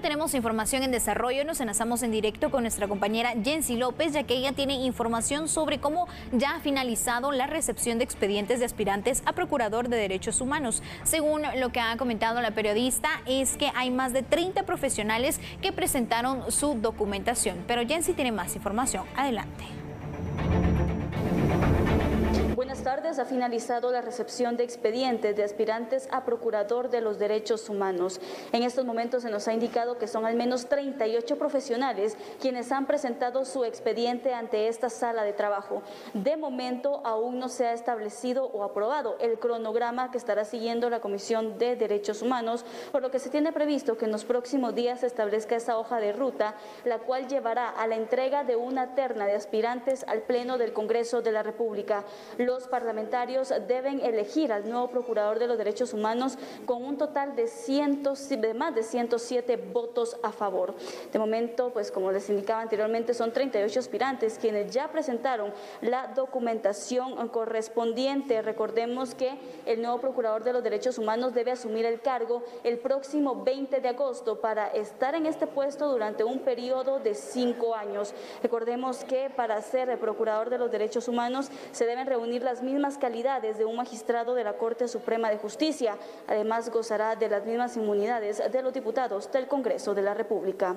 tenemos información en desarrollo. Nos enlazamos en directo con nuestra compañera Jensi López, ya que ella tiene información sobre cómo ya ha finalizado la recepción de expedientes de aspirantes a Procurador de Derechos Humanos. Según lo que ha comentado la periodista, es que hay más de 30 profesionales que presentaron su documentación. Pero Jensi tiene más información. Adelante. Tardes. Ha finalizado la recepción de expedientes de aspirantes a Procurador de los Derechos Humanos. En estos momentos se nos ha indicado que son al menos 38 profesionales quienes han presentado su expediente ante esta sala de trabajo. De momento aún no se ha establecido o aprobado el cronograma que estará siguiendo la Comisión de Derechos Humanos, por lo que se tiene previsto que en los próximos días se establezca esa hoja de ruta, la cual llevará a la entrega de una terna de aspirantes al Pleno del Congreso de la República los parlamentarios deben elegir al nuevo Procurador de los Derechos Humanos con un total de, más de 107 votos a favor. De momento, pues como les indicaba anteriormente, son 38 aspirantes quienes ya presentaron la documentación correspondiente. Recordemos que el nuevo Procurador de los Derechos Humanos debe asumir el cargo el próximo 20 de agosto para estar en este puesto durante un periodo de cinco años. Recordemos que para ser Procurador de los Derechos Humanos se deben reunir las mismas calidades de un magistrado de la Corte Suprema de Justicia. Además, gozará de las mismas inmunidades de los diputados del Congreso de la República.